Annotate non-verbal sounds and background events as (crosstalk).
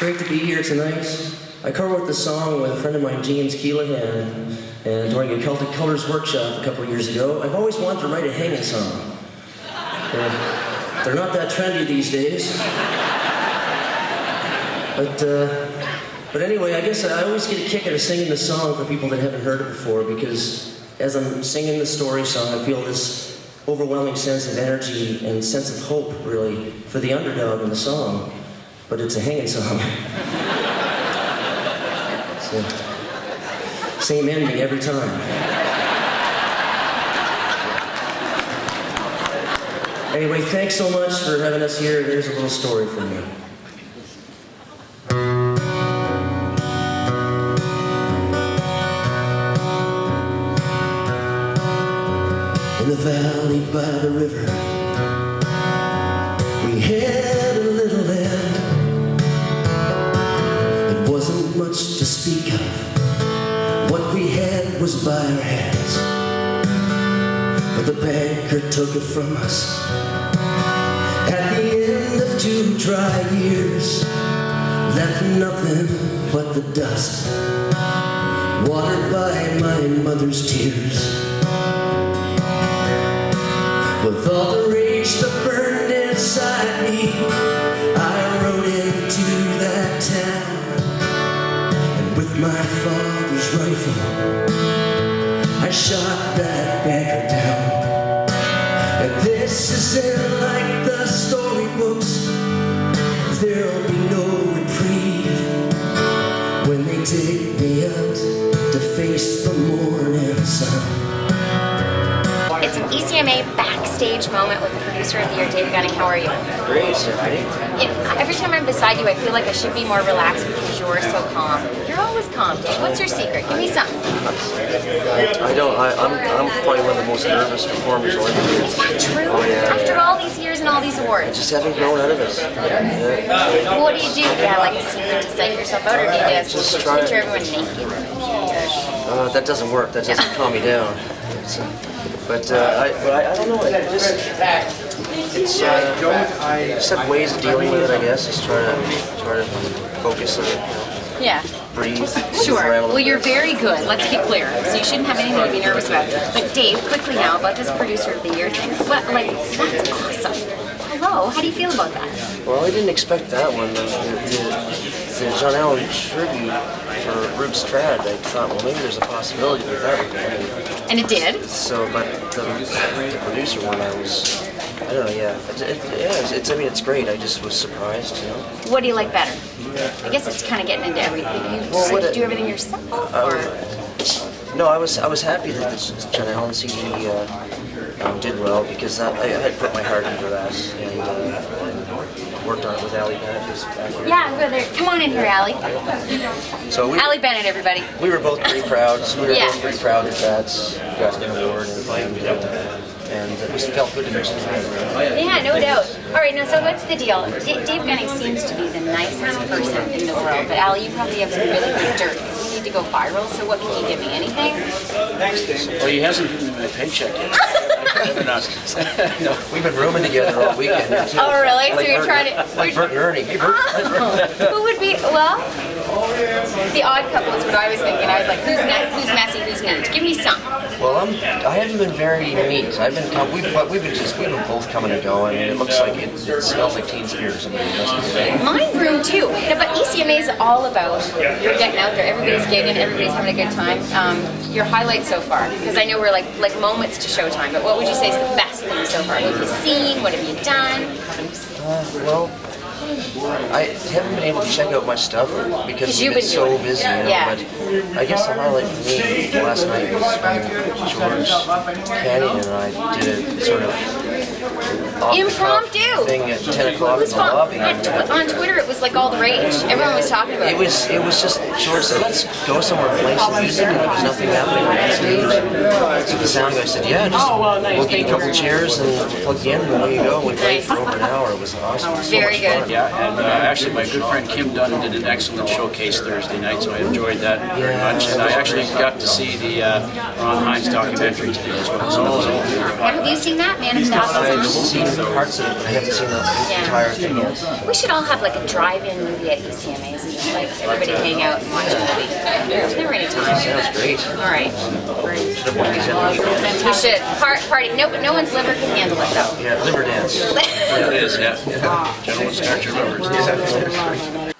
great to be here tonight. I co-wrote the song with a friend of mine, James Keelaghan, and during a Celtic Colours workshop a couple years ago. I've always wanted to write a hanging song. They're not that trendy these days. But, uh, but anyway, I guess I always get a kick out of singing the song for people that haven't heard it before because as I'm singing the story song, I feel this overwhelming sense of energy and sense of hope, really, for the underdog in the song. But it's a hanging song. so, same ending every time. Anyway, thanks so much for having us here. Here's a little story from me. In the valley by the river, we had by our hands. But the banker took it from us. At the end of two dry years, left nothing but the dust. Watered by my mother's tears. With all the rage that burned inside me, I rode into that town. And with my father's rifle, Shot that banker down. And this is it like the storybooks. There'll be no reprieve when they take me out to face the morning sun. ECMA backstage moment with the producer of the year, Dave Gunning. How are you? Great, know, every time I'm beside you, I feel like I should be more relaxed because you're so calm. You're always calm, Dave. What's your secret? Give me something. I don't. I, I'm. I'm probably one of the most nervous performers. Is that true? Oh, yeah. After all these years and all these awards, Just haven't grown out of it. Yeah. what do you do? Yeah, like a secret to psych yourself out, or do you just, Just try picture it. everyone naked? Uh, that doesn't work. That doesn't calm me down. Uh, but uh, I, but I, I don't know. It just it's uh, just have ways of dealing with it. I guess just try to try to focus you know, Yeah. breathe. Sure. around a little Well, you're very good. Let's be clear. So you shouldn't have anything to be nervous about. But Dave, quickly now about this producer of the year thing. What, like, that's awesome. Hello. How do you feel about that? Well, I didn't expect that one. The, the, the John Allan tribute for Roots Trad. I thought, well, maybe there's a possibility that that would be. And it did. So, but the, the producer one, I was, I don't know, yeah, it, it, yeah, it's, it's, I mean, it's great. I just was surprised, you know. What do you like better? I guess it's kind of getting into everything. You Well, what do everything yourself, or no, I was, I was happy that this John Allan CD uh, um, did well because I, I had put my heart into that and, uh, and worked on it with Allie Bennett, who's back here. yeah, brother. Come on in here, Allie. So we, Allie Bennett, everybody. we were both pretty proud. We were Yeah. both pretty proud that that got an award and, and, and it was felt good to mention that. Yeah, no doubt. All right, now so what's the deal? D- Dave Gunning seems to be the nicest person in the world, but Allie, you probably have some really good dirt. You need to go viral. So what can you give me? Anything? Well, he hasn't given me my paycheck yet. (laughs) They're not- (laughs) No, we've been rooming together all weekend. Oh, really? So Like you're Bert- trying to. Like Bert and Ernie. Hey, Bert. (laughs) Who would be well? The odd couple is what I was thinking. I was like, who's ne- who's messy, who's neat? Give me some. Well, I'm, I haven't been very neat. I've been, we've, we've been just, we've been both coming and going, and it looks like it, it smells like teen spirit or something. It must be. Mine room too. Yeah, but ECMA is all about you're getting out there. Everybody's gigging. Everybody's having a good time. Um, your highlight so far, because I know we're like like moments to Showtime. But what would you say is the best thing so far? What have you seen? What have you done? Uh, well, I haven't been able to check out much stuff because we've been been so busy. You know, Yeah. But I guess the highlight for me last night was when George Canyon and I did a sort of off the cuff Impromptu. thing at 10 o'clock in the lobby. On, tw- on Twitter, it was like all the rage. Everyone was talking about It It was it was just George said let's go somewhere and play some music and there was nothing happening on that stage. So the sound guy said, Yeah, just we'll get a couple chairs and plug you in and away you go. We played for over an hour. It was awesome. It was so Very much good. fun. Yeah, and uh, actually, my good friend Kim Dunn did an excellent showcase Thursday night, so I enjoyed that very much. And I actually got to see the uh, Ron Hynes documentary today as well. So it was all Now, have you seen that, Man of Thousands? I've seen parts of it, but I haven't seen the Yeah. entire thing yet. We should all have like a drive-in movie at ECMAs and just like everybody hang out and watch a movie. There's never any time. Sounds great. All right. Should have one of these at the weekend. We should. Part, party. No, no one's liver can handle it though. Yeah, liver dance. (laughs) It is, yeah. Gentlemen, start your numbers.